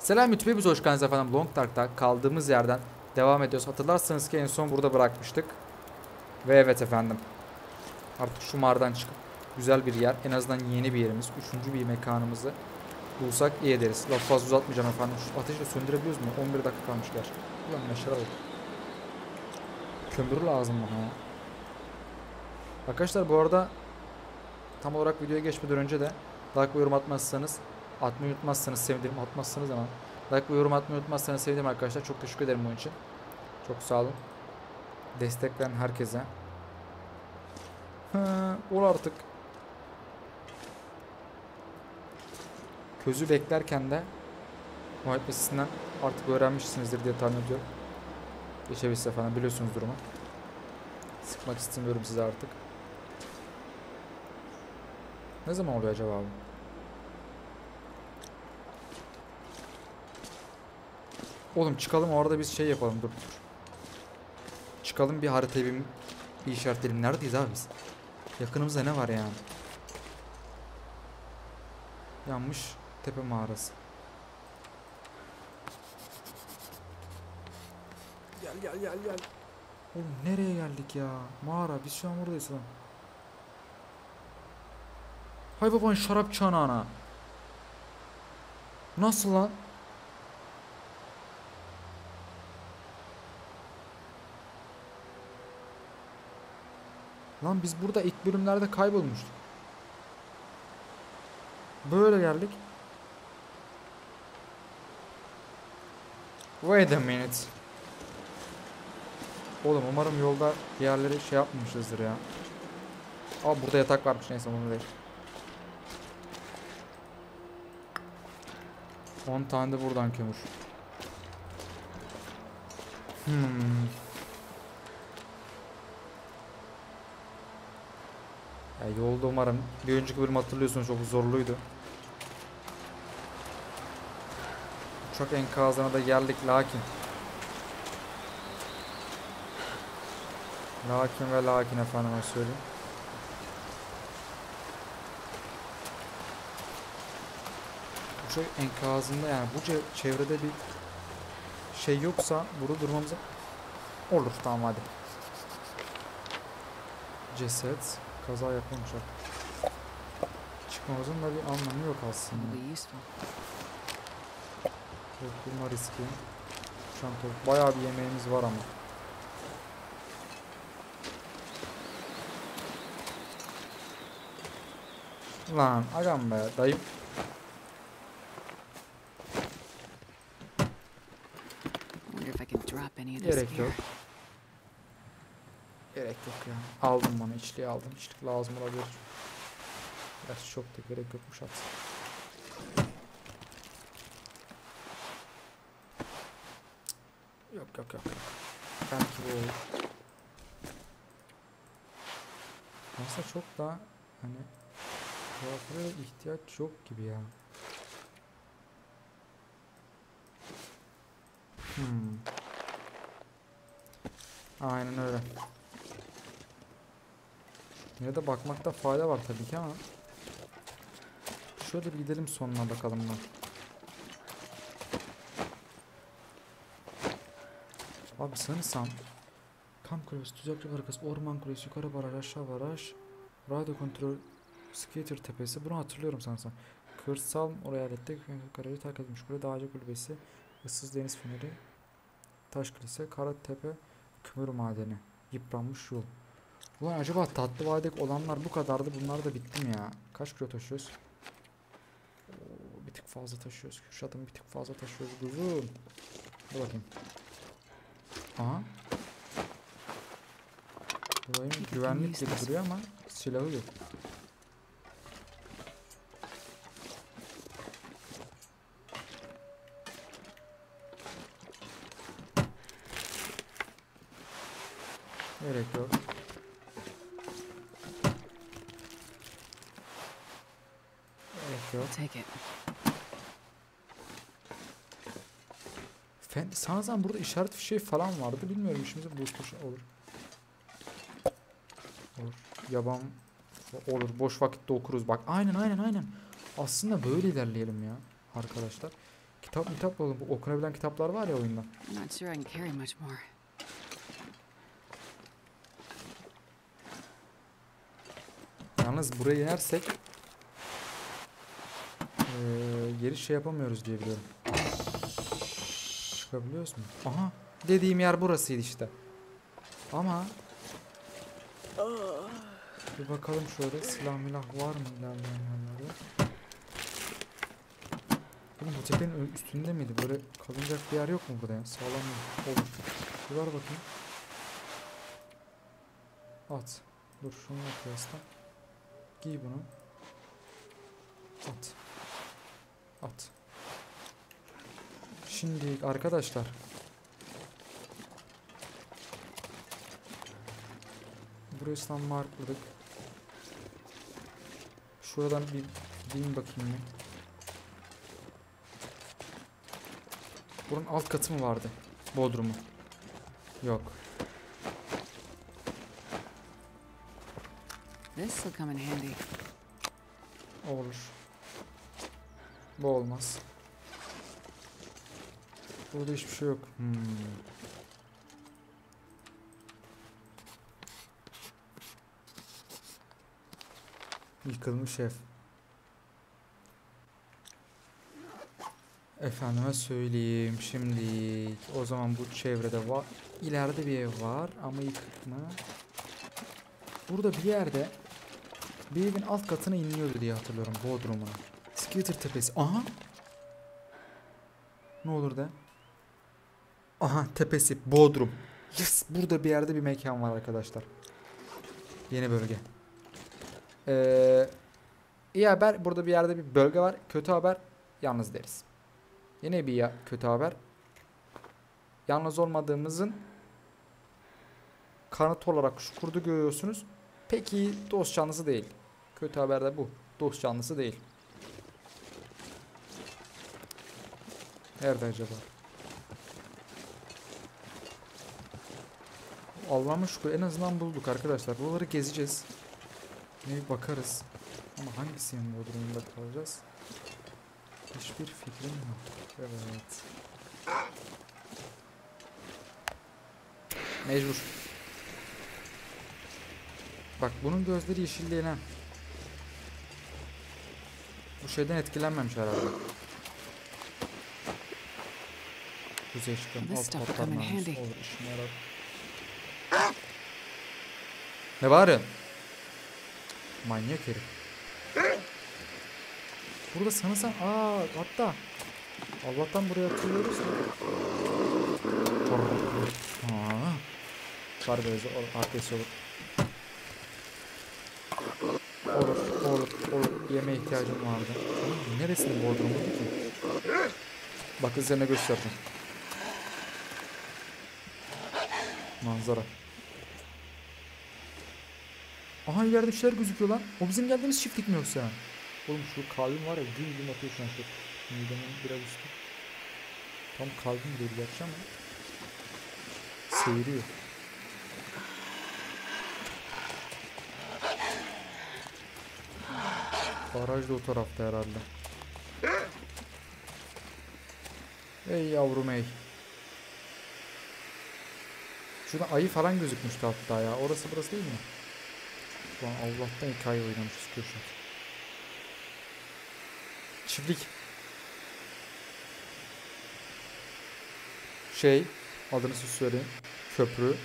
Selam YouTube biz hoş geldiniz efendim. Long Dark'ta kaldığımız yerden devam ediyoruz. Hatırlarsanız ki en son burada bırakmıştık. Ve evet efendim. Artık şu mağaradan çıkıp güzel bir yer. En azından yeni bir yerimiz. Üçüncü bir mekanımızı bulsak iyi ederiz. Laf fazla uzatmayacağım efendim. Şu ateşi söndürebiliyoruz mu? 11 dakika kalmış gerçi. Ulan meşale bak. Kömür lazım bana ya. Arkadaşlar bu arada tam olarak videoya geçmeden önce de like ve yorum atmazsanız atmayı unutmazsanız sevinirim. Atmazsanız ama like ve yorum atmayı unutmazsanız sevinirim arkadaşlar. Çok teşekkür ederim bunun için. Çok sağ olun. Destekleyen herkese. Ha, ol artık. Közü beklerken de muhabbesinden artık öğrenmişsinizdir diye tahmin ediyorum. Geçebilirse falan biliyorsunuz durumu. Sıkmak istemiyorum size artık. Ne zaman oluyor acaba bu? Oğlum çıkalım orada biz şey yapalım dur dur. Çıkalım bir haritayı bir, işaretleyelim. Neredeyiz abi biz? Yakınımızda ne var yani? Yanmış tepe mağarası. Gel gel gel gel. Oğlum nereye geldik ya? Mağara biz şu an buradayız lan. Hay baban şarap çanağına. Nasıl lan? Lan biz burada ilk bölümlerde kaybolmuştuk. Böyle geldik. Wait a minute. Oğlum umarım yolda bir şey yapmamışızdır ya. Aa burada yatak varmış neyse onu değil. 10 tane de buradan kömür. Hmm. Ya yolda umarım bir önceki bölüm hatırlıyorsunuz çok zorluydu. Uçak enkazına da geldik lakin. Lakin ve lakin efendime söyleyeyim. Uçak enkazında yani bu çevrede bir şey yoksa burada durmamıza olur tamam hadi. Ceset kaza yapan uçak. Çıkmamızın da bir anlamı yok aslında. Kurtulma riski. Çanta. Bayağı bir yemeğimiz var ama. Lan agam be dayım. Wonder if I can drop any of this Gerek here. yok. Gerek yok ya. Aldım bana içliği aldım. İçlik lazım olabilir. Gerçi çok da gerek yokmuş at. Yok yok yok. Belki bu. Aslında çok da hani tuhaflara ihtiyaç yok gibi ya. Hmm. Aynen öyle. Yine de bakmakta fayda var tabii ki ama. Şöyle bir gidelim sonuna bakalım da. Abi sanırsam Kamp kulübesi, tuzakçı barakası, orman kulesi, yukarı baraj, aşağı baraj, radyo kontrol, skater tepesi. Bunu hatırlıyorum sanırsam. Kırsal oraya alette karayı terk edilmiş kule, dağcı kulübesi, ıssız deniz feneri, taş kilise, kara tepe, kömür madeni, yıpranmış yol. Ulan acaba tatlı vadek olanlar bu kadardı. Bunlar da bitti mi ya? Kaç kilo taşıyoruz? Oo, bir tık fazla taşıyoruz. Kürşat'ım bir tık fazla taşıyoruz. Kuzum. Dur bakayım. Aha. Bulayım güvenlik gibi duruyor ama silahı yok. Gerek yok. Gerek yok. I'll take it. Fen sanırsam burada işaret fişeği falan vardı. Bilmiyorum işimize buluşmuş olur. Olur. Yaban olur. Boş vakitte okuruz. Bak aynen aynen aynen. Aslında böyle ilerleyelim ya arkadaşlar. Kitap kitap oğlum. Bu okunabilen kitaplar var ya oyunda. Yalnız buraya inersek eee geri şey yapamıyoruz diye biliyorum. Çıkabiliyoruz mu? Aha dediğim yer burasıydı işte. Ama bir bakalım şöyle silah milah var mı ilerleyen yerlerde? Oğlum bu tepenin üstünde miydi? Böyle kalınacak bir yer yok mu burada ya? Sağlam mı? Olur. Bir var bakayım. At. Dur şunu kıyasla. Giy bunu. At. At. Şimdi arkadaşlar. Burası tam markladık. Şuradan bir gideyim bakayım ya. Buranın alt katı mı vardı? Bodrumu. Yok. This will come in handy. Olur. Bu olmaz. Burada hiçbir şey yok. Hmm. Yıkılmış ev. Efendime söyleyeyim şimdi o zaman bu çevrede var ileride bir ev var ama yıkık mı? Burada bir yerde bir evin alt katına iniliyordu diye hatırlıyorum Bodrum'una. Skater tepesi. Aha. Ne olur de. Aha tepesi Bodrum. Yes burada bir yerde bir mekan var arkadaşlar. Yeni bölge. Ee, iyi haber burada bir yerde bir bölge var. Kötü haber yalnız deriz. Yine bir ya kötü haber. Yalnız olmadığımızın kanıtı olarak şu kurdu görüyorsunuz. Peki dost canlısı değil. Kötü haber de bu. Dost canlısı değil. Nerede acaba? Allah'ıma şükür en azından bulduk arkadaşlar. Buraları gezeceğiz. Ne bir bakarız. Ama hangisinin bodrumunda kalacağız? Hiçbir fikrim yok. Evet. Mecbur. Bak bunun gözleri yeşil değil ha. Bu şeyden etkilenmemiş herhalde. Kuzey çıkan alt stuff will patlar come in namus handy. olur işime yarar. Ne bağırıyorsun? Manyak herif. Burada sanırsam aa hatta Allah'tan buraya. Aa. Var böyle arkası olur. Olur, olur, olur. Yeme ihtiyacım vardı. Oğlum, Neresinin bodrumu ki? Bakın size ne gösterdim. Manzara. Aha ileride şeyler gözüküyor lan. O bizim geldiğimiz çiftlik mi yoksa? Oğlum şu kalbim var ya güm güm atıyor şu an şu. Midemin biraz üstü. Tam kalbim değil gerçi ama. Seyiriyor. Baraj da o tarafta herhalde. Ey yavrum ey. Şurada ayı falan gözükmüştü hatta ya. Orası burası değil mi? Ulan Allah'tan hikaye oynamışız Kürşat. Çiftlik. Şey, adını siz söyleyin. Köprü.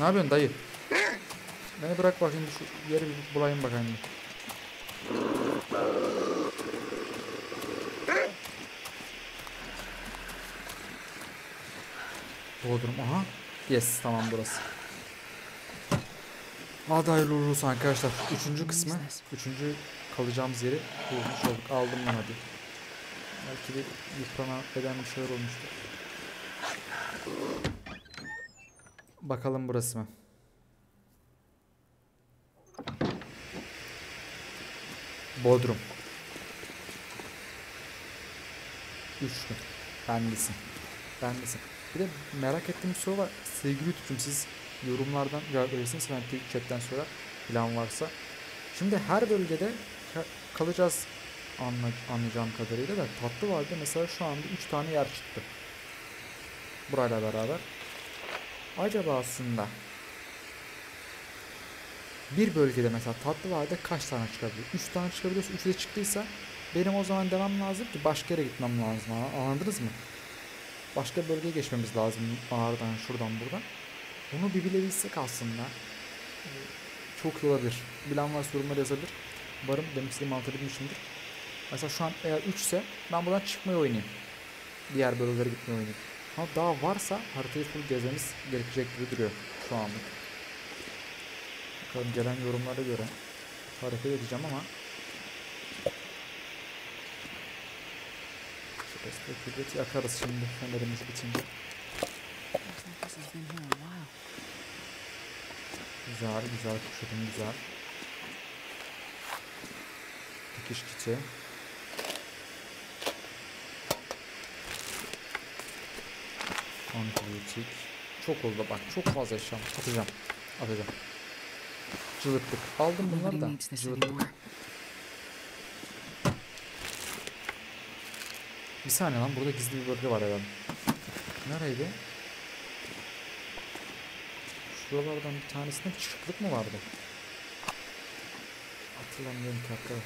Ne yapıyorsun dayı? Beni bırak bakayım şu yeri bir bulayım bakayım. Bodrum. Aha. Yes tamam burası. Hadi hayırlı uğurlu arkadaşlar. Üçüncü kısmı. Üçüncü kalacağımız yeri bulmuş olduk. Aldım ben hadi. Belki de yıprana eden bir şeyler olmuştur. Bakalım burası mı? Bodrum. Üçlü. Bendesin. Bendesin. Bir de merak ettiğim bir soru var. Sevgili YouTube'cum siz yorumlardan cevap verirsiniz. Ben Twitch chatten sonra plan varsa. Şimdi her bölgede ka- kalacağız anla, anlayacağım kadarıyla da tatlı vardı mesela şu anda 3 tane yer çıktı. Burayla beraber. Acaba aslında bir bölgede mesela tatlı vardı kaç tane çıkabilir? 3 tane çıkabiliyorsa 3 de çıktıysa benim o zaman demem lazım ki başka yere gitmem lazım. Anladınız mı? Başka bölgeye geçmemiz lazım. Ağrıdan şuradan buradan. Bunu bir bilebilsek aslında e, çok iyi olabilir. Bilen varsa yorumlara yazabilir. Umarım demek istediğimi anlatabilmişimdir. Mesela şu an eğer 3 ise ben buradan çıkmayı oynayayım. Diğer bölgelere gitmeyi oynayayım. Ama daha varsa haritayı full gezmemiz gerekecek gibi duruyor şu anlık. Bakalım gelen yorumlara göre hareket edeceğim ama destek ücreti yakarız şimdi fenerimiz bitince. Güzel güzel kuşadım güzel. Dikiş kiti. Antibiyotik. Çok oldu bak çok fazla eşyam. Atacağım. Atacağım. Cıvıttık. Aldım bunları da. needs Bir saniye lan burada gizli bir bölge var herhalde. Nereydi? Şuralardan bir tanesinde bir çıkıklık mı vardı? Hatırlamıyorum ki arkadaş.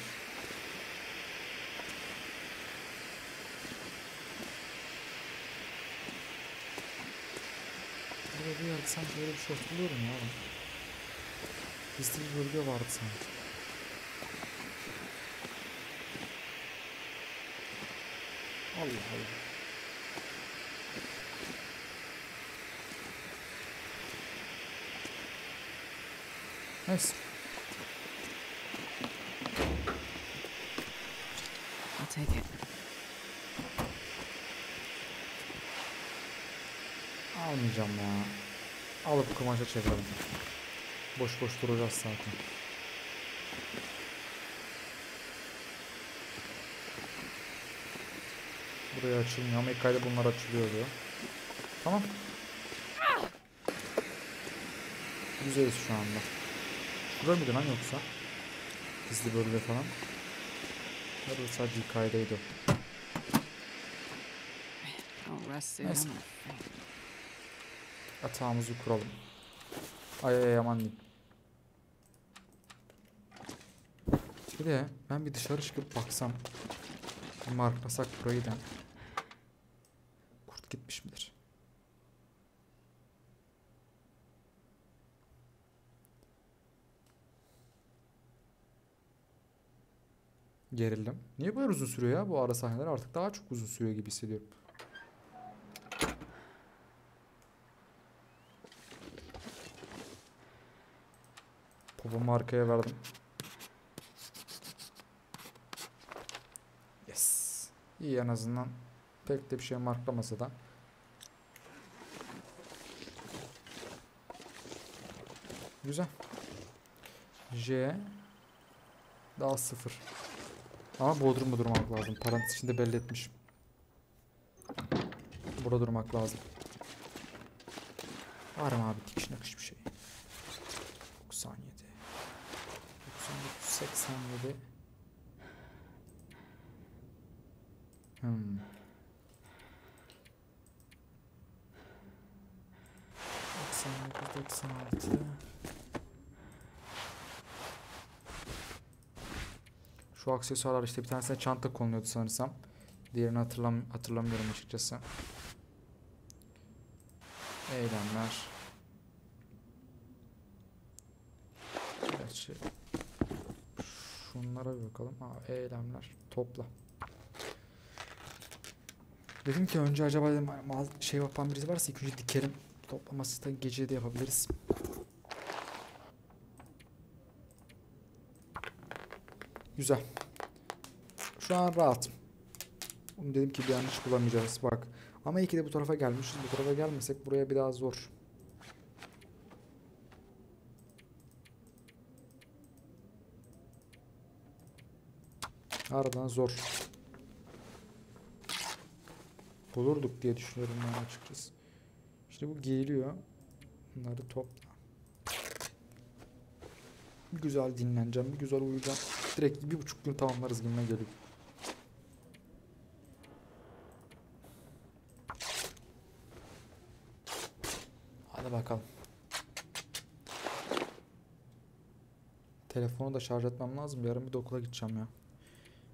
Burada bir yerde sanki böyle bir şey hatırlıyorum ya. Gizli bir bölge vardı sanki. Allah Allah. Neyse. I'll take it. Almayacağım ya. Alıp kumaşa çevirelim. Boş boş duracağız zaten. Buraya açılmıyor ama ilk bunlar açılıyor diyor. Tamam. Güzeliz şu anda. Şurada mıydı lan yoksa? Gizli bölge falan. Ya da sadece. I'm gonna faint. Atağımızı kuralım. Ay ay aman diyeyim. Bir de ben bir dışarı çıkıp baksam. Marklasak burayı da. Gerildim. Niye böyle uzun sürüyor ya bu ara sahneler artık daha çok uzun sürüyor gibi hissediyorum. Popomu arkaya verdim. Yes. İyi en azından. Pek de bir şey marklamasa da. Güzel. J daha sıfır. Ama Bodrum'da durmak lazım. Parantez içinde belli etmişim. Burada durmak lazım. Var mı abi dikiş nakış bir şey? 97 99 87 Hmm. Doksan dokuz, doksan. Şu aksesuarlar işte bir tanesine çanta konuluyordu sanırsam. Diğerini hatırlam hatırlamıyorum açıkçası. Eylemler. Gerçi şunlara bir bakalım. Aa, eylemler. Topla. Dedim ki önce acaba dedim mal şey yapan birisi varsa ilk önce dikerim. Toplaması da gece de yapabiliriz. Güzel. Şu an rahatım. Bunu dedim ki bir yanlış bulamayacağız bak. Ama iyi ki de bu tarafa gelmişiz. Bu tarafa gelmesek buraya bir daha zor. Aradan zor. Bulurduk diye düşünüyorum ben açıkçası. İşte bu geliyor. Bunları topla. Güzel dinleneceğim. Güzel uyuyacağım. Direkt bir buçuk gün tamamlarız gibime geliyor. Hadi bakalım. Telefonu da şarj etmem lazım. Yarın bir de okula gideceğim ya.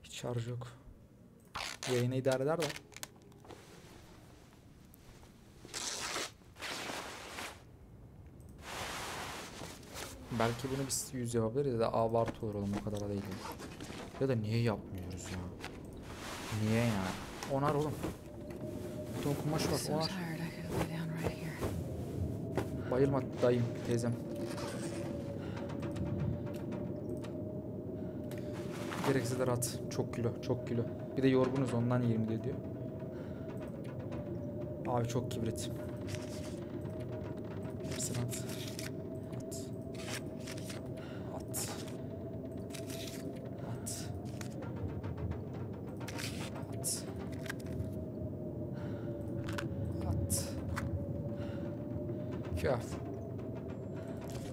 Hiç şarj yok. Yayını idare eder de. Belki bunu biz yüz yapabiliriz ya da abartı olur oğlum o kadar da değil. Ya da niye yapmıyoruz ya? Niye yani? Onar oğlum. Bir ton kumaş var onar. Bayılma dayım teyzem. Gereksiz de rahat. Çok kilo, çok kilo. Bir de yorgunuz ondan 20 diyor. Abi çok kibrit. Hepsini at. At. At. At. At. At. Köf.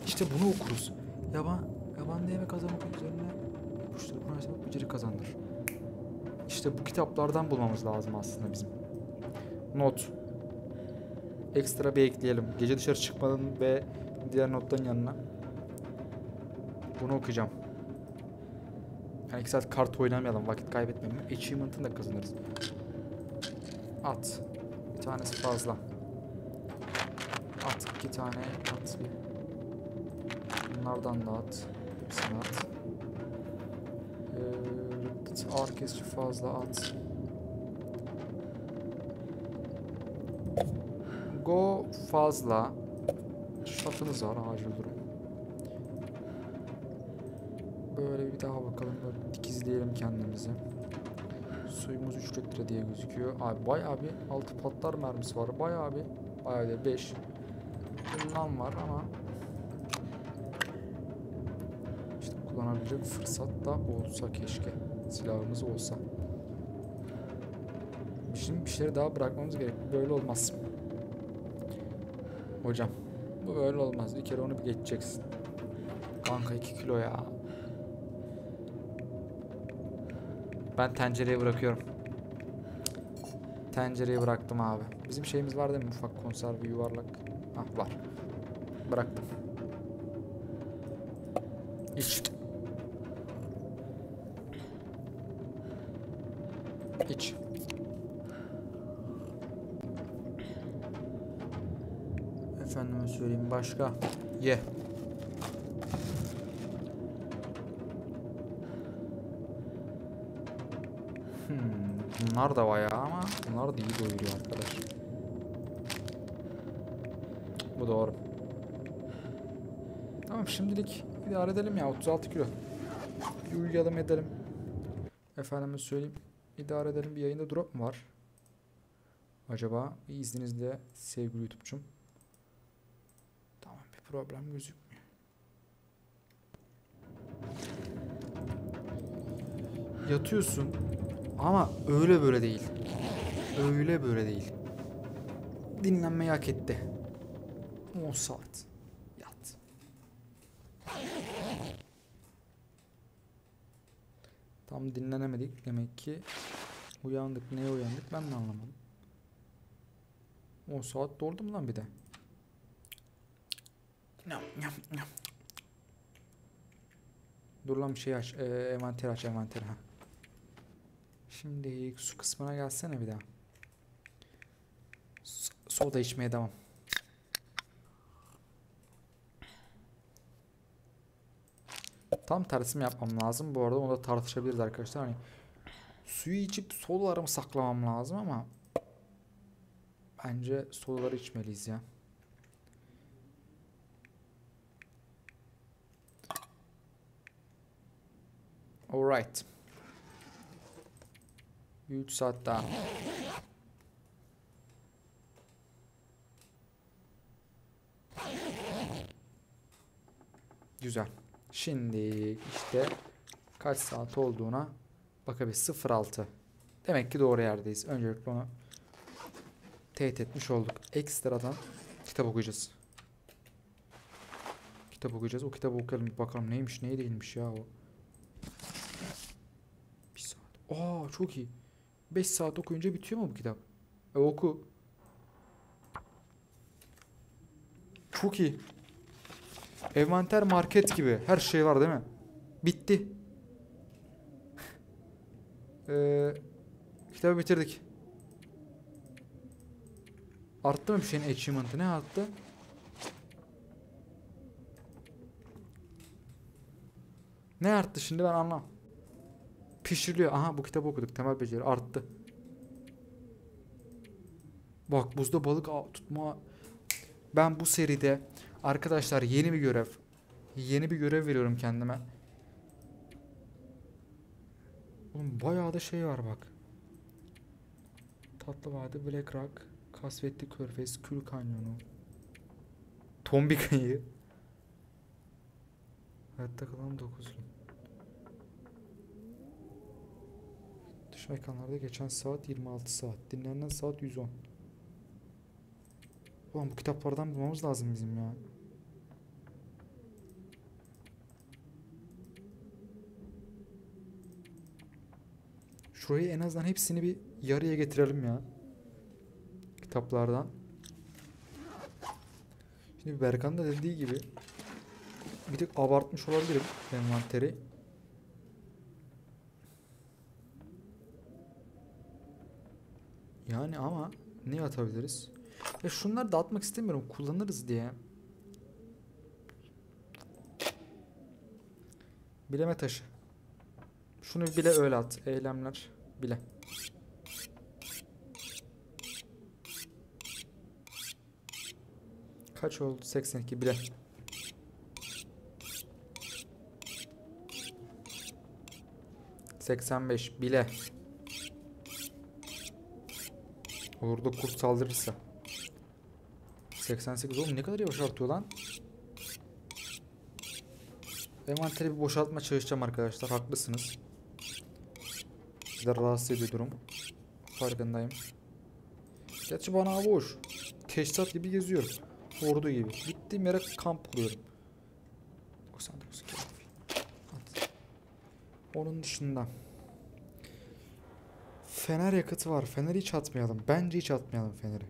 İşte bunu okuruz. Yaban, yaban değme kazanmak üzerine ipuçları konuşmak beceri kazandır. İşte bu kitaplardan bulmamız lazım aslında bizim. Not. Ekstra bir ekleyelim. Gece dışarı çıkmanın ve diğer notların yanına. Bunu okuyacağım. Yani iki saat kart oynamayalım. Vakit kaybetmeyelim. Achievement'ını da kazanırız. At. Bir tanesi fazla. At iki tane at bir. Bunlardan da at. Hepsini at. Ee, ağır kesici fazla at. Go fazla. Şatımız var acil durum. Böyle bir daha bakalım. Böyle dikizleyelim kendimizi. Suyumuz 3 litre diye gözüküyor. Abi bayağı bir altı patlar mermisi var. Bayağı bir bayağı bir 5. Bundan var ama kullanabilecek fırsat da olsa keşke. Silahımız olsa. Şimdi bir şeyleri daha bırakmamız gerek. Böyle olmaz. Hocam bu böyle olmaz. Bir kere onu bir geçeceksin. Kanka 2 kilo ya. Ben tencereye bırakıyorum. Tencereye bıraktım abi. Bizim şeyimiz var değil mi? Ufak konserve yuvarlak. Ah var. Bıraktım. İç. Efendime başka. Ye. Hmm, bunlar da bayağı ama bunlar da iyi doyuruyor arkadaş. Bu doğru. Tamam şimdilik idare edelim ya 36 kilo. Bir uyuyalım edelim. Efendime söyleyeyim. idare edelim bir yayında drop mu var? Acaba bir izninizle sevgili YouTube'cum. Problem gözükmüyor. Yatıyorsun ama öyle böyle değil. Öyle böyle değil. Dinlenmeyi hak etti. 10 saat. Yat. Tam dinlenemedik demek ki. Uyandık. Neye uyandık ben de anlamadım. 10 saat doldu mu lan bir de? Dur lan bir şey aç. Ee, envanter aç envanter ha. Şimdi su kısmına gelsene bir daha. S- soda içmeye devam. Tam tersimi yapmam lazım. Bu arada onu da tartışabiliriz arkadaşlar. Hani suyu içip sodalarımı saklamam lazım ama bence sodaları içmeliyiz ya. Alright. Bir 3 saat daha. Güzel. Şimdi işte kaç saat olduğuna bakabiliriz. 06. Demek ki doğru yerdeyiz. Öncelikle onu teyit etmiş olduk. Ekstradan kitap okuyacağız. Kitap okuyacağız. O kitabı okuyalım bakalım neymiş neyi değilmiş ya o. Aa çok iyi. 5 saat okuyunca bitiyor mu bu kitap? E oku. Çok iyi. Envanter market gibi. Her şey var değil mi? Bitti. Ee, kitabı bitirdik. Arttı mı bir şeyin achievement'ı? Ne arttı? Ne arttı şimdi ben anlam. Pişiriliyor. Aha bu kitabı okuduk. Temel beceri arttı. Bak buzda balık tutma. Ben bu seride arkadaşlar yeni bir görev. Yeni bir görev veriyorum kendime. Oğlum bayağı da şey var bak. Tatlı Vadi, Black Rock, Kasvetli Körfez, Kül Kanyonu, Tombi Kayı. Hayatta kalan 9 gün. Dış mekanlarda geçen saat 26 saat. Dinlenen saat 110. Ulan bu kitaplardan bulmamız lazım bizim ya. Şurayı en azından hepsini bir yarıya getirelim ya. Kitaplardan. Şimdi Berkan da dediği gibi bir tık abartmış olabilirim envanteri. Yani ama ne atabiliriz? Ya şunları da atmak istemiyorum. Kullanırız diye. Bileme taşı. Şunu bile öyle at. Eylemler bile. Kaç oldu? 82 bile. Seksen beş bile. Olur da kurt saldırırsa. 88 oğlum ne kadar yavaş artıyor lan. Envanteri bir boşaltma çalışacağım arkadaşlar. Haklısınız. Sizleri rahatsız ediyor durum. Farkındayım. Gerçi bana boş. Teşhisat gibi geziyorum. Ordu gibi. Gittiğim yere kamp kuruyorum. 99 kafi. At. Onun dışında Fener yakıtı var. Feneri hiç atmayalım. Bence hiç atmayalım feneri.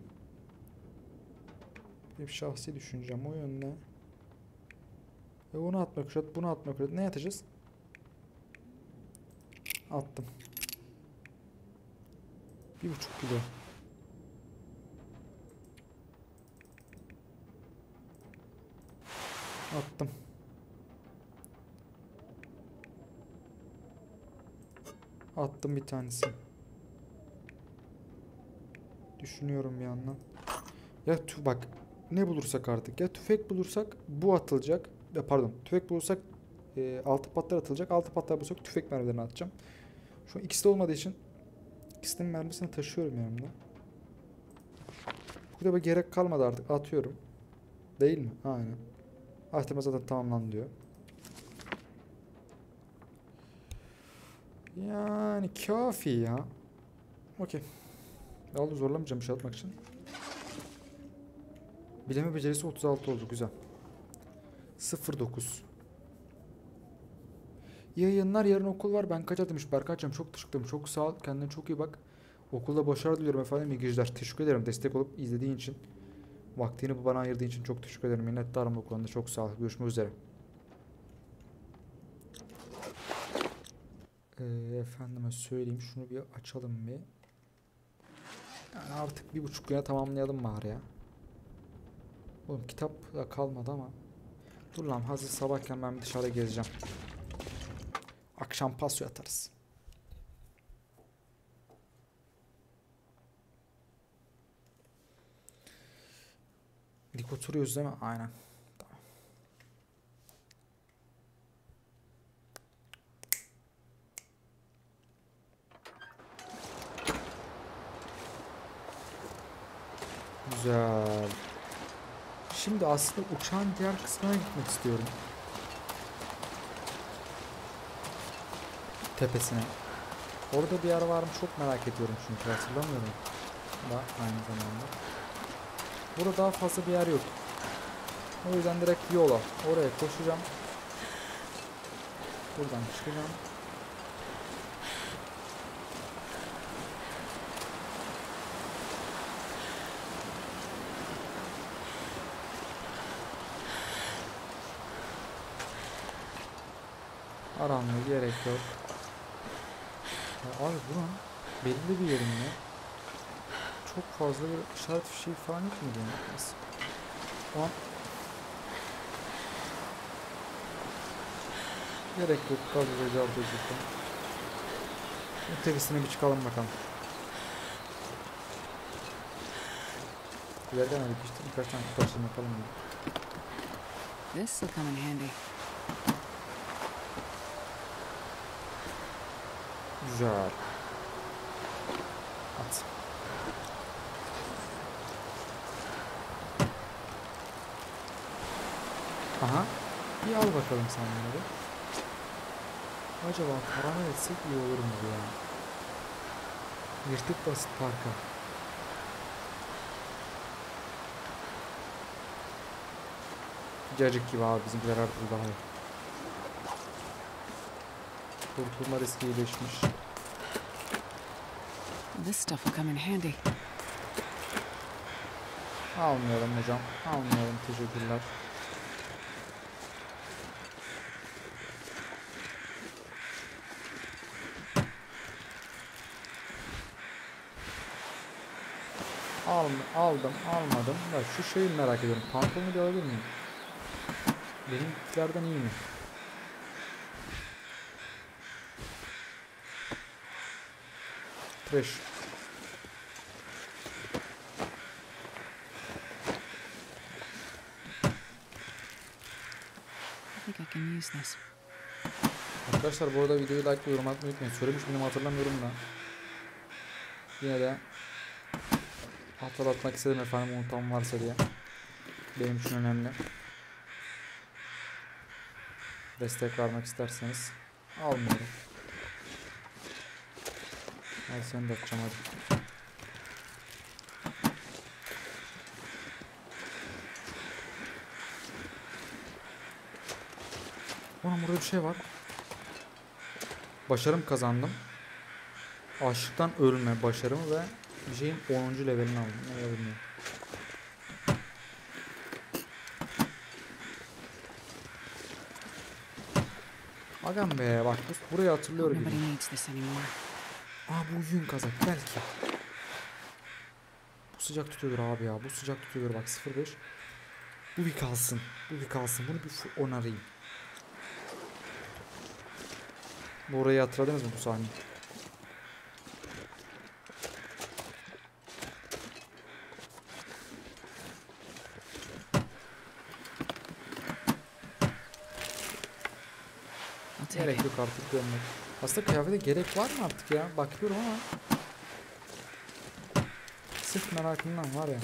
Benim şahsi düşüncem o yönde. Ve onu atmak üzere, bunu atmak üzere. Ne atacağız? Attım. Bir buçuk kilo. Attım. Attım bir tanesi. Düşünüyorum bir yandan. Ya tü- bak ne bulursak artık ya tüfek bulursak bu atılacak. Ya pardon tüfek bulursak e, altı patlar atılacak. Altı patlar bulursak tüfek mermilerini atacağım. Şu ikisi de olmadığı için ikisinin mermisini taşıyorum yanımda. Bu da gerek kalmadı artık atıyorum. Değil mi? Aynen. Ahteme zaten tamamlandı diyor. Yani kafi ya. Okey. Aldı zorlamayacağım bir şey atmak için. Bileme becerisi 36 oldu güzel. 09. İyi yayınlar yarın okul var ben kaç demiş Berkay'cığım çok teşekkür ederim çok sağ ol kendine çok iyi bak. Okulda başarı diliyorum efendim iyi teşekkür ederim destek olup izlediğin için. Vaktini bu bana ayırdığın için çok teşekkür ederim minnettarım bu konuda çok sağ ol görüşmek üzere. Ee, efendime söyleyeyim şunu bir açalım bir. Yani artık bir buçuk güne tamamlayalım bari ya. Oğlum kitap da kalmadı ama. Dur lan hazır sabahken ben dışarı gezeceğim. Akşam pasyo atarız. Dik oturuyoruz değil mi? Aynen. Güzel. Şimdi aslında uçağın diğer kısmına gitmek istiyorum. Tepesine. Orada bir yer var mı çok merak ediyorum çünkü hatırlamıyorum. Da aynı zamanda. Burada daha fazla bir yer yok. O yüzden direkt yola. Oraya koşacağım. Buradan çıkacağım. Aranma gerek yok. Ya abi buran belli bir yerinde çok fazla bir işaret fişeği falan yok mu? Nasıl? O an Gerek yok altı yüzükten. Tepesine bir çıkalım bakalım. Yerden alıp işte birkaç tane kurtarsın yapalım ya. This will come in handy. Güzel. At. Aha. Bir al bakalım sen bunları. Acaba karar etsek iyi olur mu ya? Yırtık basit parka. Cacık gibi abi bizimkiler türlü daha iyi. Kurtulma riski iyileşmiş. This stuff will come in handy. Almıyorum hocam. Almıyorum. Teşekkürler. Al, aldım, almadım. Da şu şeyi merak ediyorum. Pantolonu bir alabilir miyim? Benimkilerden iyi mi? Trash. I think I can use this. Arkadaşlar bu arada videoyu like ve yorum atmayı unutmayın. Söylemiş miydim hatırlamıyorum da. Yine de hatırlatmak istedim efendim unutan varsa diye. Benim için önemli. Destek vermek isterseniz almıyorum. Al seni de atacağım hadi. Ulan burada bir şey var. Başarım kazandım. Açlıktan ölme başarımı ve bir şeyin 10. levelini aldım. Ne bilmiyorum. Agam be bak bu- burayı hatırlıyor gibi. Nobody needs this anymore. Aa bu yün kazak belki. Bu sıcak tutuyordur abi ya. Bu sıcak tutuyordur bak 05. Bu bir kalsın. Bu bir kalsın. Bunu bir onarayım. Bu orayı hatırladınız mı bu take Gerek yok artık dönmek. Aslında kıyafete gerek var mı artık ya? Bakıyorum ama. Sırf merakımdan var ya.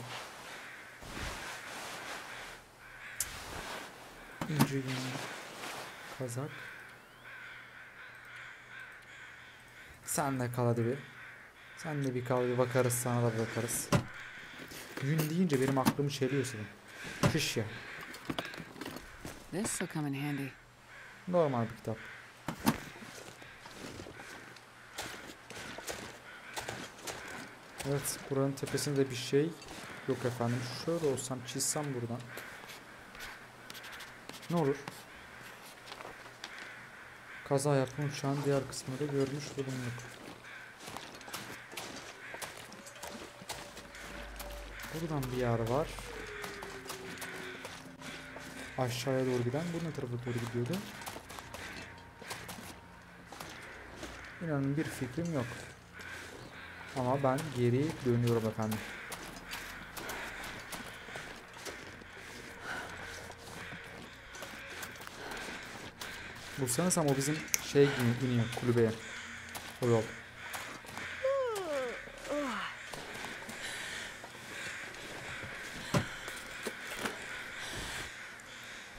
İnce yün. Kazak. Sen de kal hadi bir. Sen de bir kal bir bakarız sana da bakarız. Yün deyince benim aklımı çeliyor senin. Kış ya. This will come in handy. Normal bir kitap. Evet, buranın tepesinde bir şey yok efendim. Şöyle olsam, çizsem buradan. Ne olur? Kaza yapan uçağın diğer kısmını da görmüş bulunduk. Buradan bir yer var. Aşağıya doğru giden. Bu ne tarafa doğru gidiyordu? İnanın bir fikrim yok. Ama ben geri dönüyorum efendim. Bu sanırsam o bizim şey iniyor kulübeye. O yol.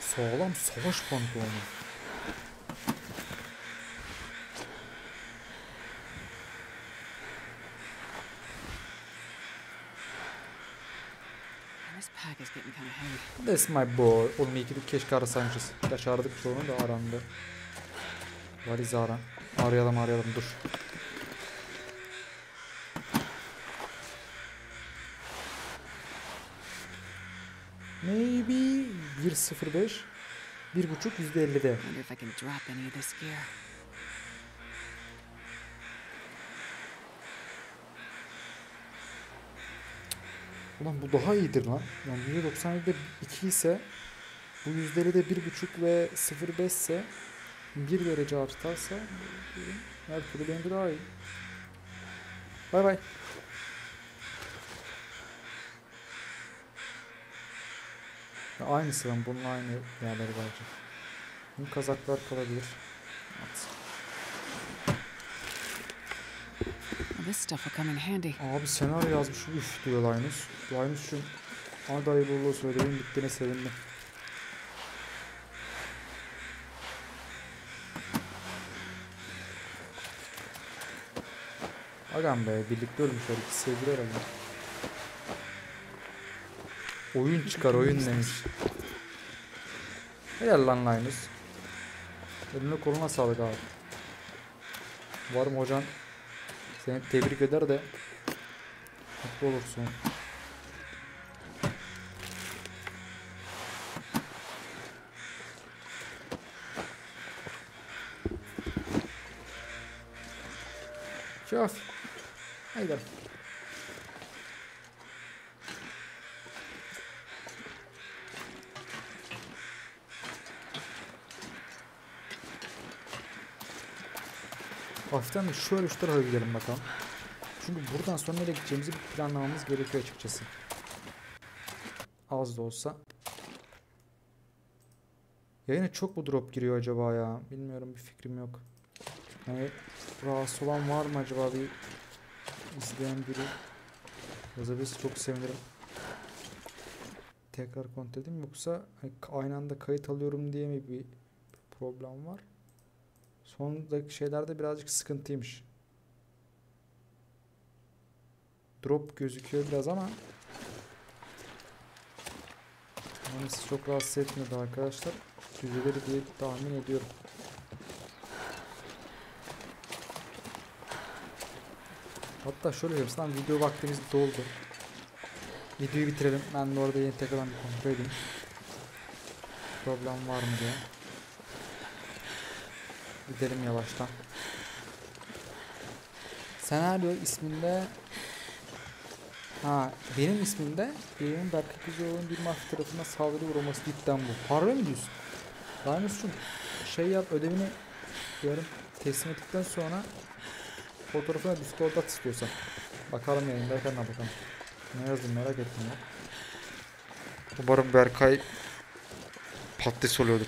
Sağlam savaş pantolonu. is my boy. Oğlum iyi ki keşke arasaymışız. Ya çağırdık da arandı. Valizi ara. Arayalım arayalım dur. Maybe 1.05 1.5 %50'de. Ulan bu daha iyidir lan. Yani %97'de 2 ise bu %50'de 1.5 ve 0.5 ise 1 derece artarsa her türlü benimki daha iyi. Bay bay. Ya aynısı lan bunun aynı yerleri bence. Bu kazaklar kalabilir. At. This stuff will come in handy. Abi senaryo yazmış. Üf diyor Linus. Linus'cum hadi hayırlı uğurlu olsun. Ödevin bittiğine sevindim. Agam be birlikte ölmüşler iki sevgili herhalde. Oyun çıkar oyun demiş. Helal lan Linus. Eline koluna sağlık abi. Varım hocan seni tebrik eder de mutlu olursun. Şaf. Haydi. Hafiften de şöyle şu tarafa gidelim bakalım. Çünkü buradan sonra nereye gideceğimizi planlamamız gerekiyor açıkçası. Az da olsa. Yayına çok mu drop giriyor acaba ya? Bilmiyorum bir fikrim yok. Yani rahatsız olan var mı acaba bir izleyen biri yazabilirse çok sevinirim. Tekrar kontrol edeyim yoksa hani aynı anda kayıt alıyorum diye mi bir problem var? Sondaki şeylerde birazcık sıkıntıymış. Drop gözüküyor biraz ama sizi çok rahatsız etmedi arkadaşlar. Düzelir diye tahmin ediyorum. Hatta şöyle yapayım. Lan video vaktimiz doldu. Videoyu bitirelim. Ben de orada yeni tekrardan bir kontrol edeyim. Problem var mı diye. Gidelim yavaştan. Senaryo isminde Ha benim ismimde benim Berkay Kuzuoğlu'nun bir mafya tarafından saldırı uğraması cidden bu. Harbi mi diyorsun? Linus'cum şey yap ödevini yarın teslim ettikten sonra fotoğrafını Discord'da at istiyorsan. Bakalım yayındayken de bakalım. Ne yazdım merak ettim ya. Umarım Berkay patates oluyordur.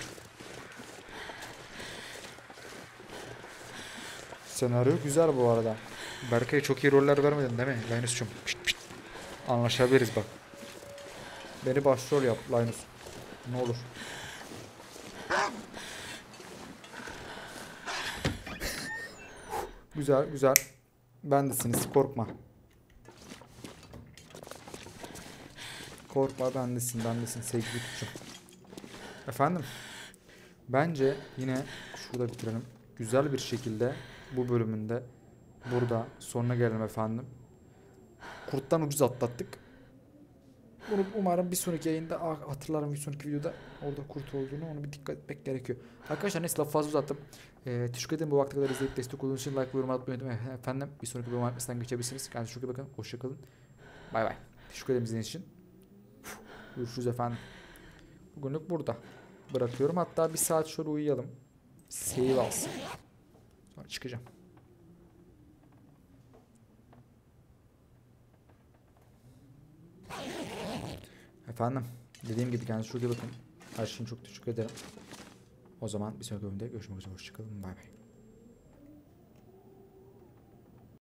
Senaryo güzel bu arada. Berkay'a çok iyi roller vermedin değil mi Linus'cum? Anlaşabiliriz bak. Beni başrol yap Linus. Ne olur. güzel güzel. Bendesiniz korkma. Korkma bendesin bendesin sevgili tutuşum. Efendim? Bence yine şurada bitirelim. Güzel bir şekilde bu bölümünde burada sonuna gelelim efendim. Kurttan ucuz atlattık. Bunu umarım bir sonraki yayında ah, hatırlarım bir sonraki videoda orada kurt olduğunu onu bir dikkat etmek gerekiyor. Arkadaşlar neyse lafı fazla uzattım. Ee, teşekkür ederim bu vakte kadar izleyip destek olduğunuz için like ve yorum atmayı unutmayın. Efendim bir sonraki bölüm atmasından geçebilirsiniz. Kendinize çok iyi bakın. Hoşçakalın. Bay bay. Teşekkür ederim izlediğiniz için. Görüşürüz efendim. Bugünlük burada. Bırakıyorum. Hatta bir saat şöyle uyuyalım. Save alsın. Sonra çıkacağım. Efendim dediğim gibi kendinize çok iyi bakın. Her şey için çok teşekkür ederim. O zaman bir sonraki bölümde görüşmek üzere. Hoşçakalın. Bay bay.